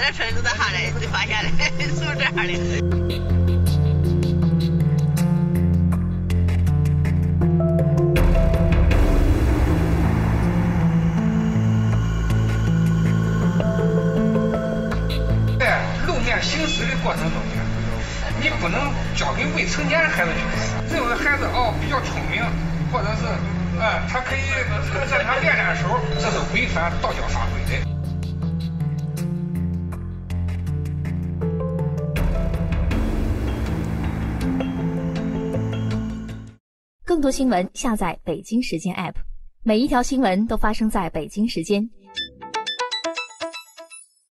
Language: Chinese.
这车是咋哈的？就发现了，是不是这样的？在路面行驶的过程中间，你不能交给未成年的孩子去开。认为孩子哦比较聪明，或者是呃他可以在他练练手，这是违反道教法规的。更多新闻下载北京时间 app，每一条新闻都发生在北京时间。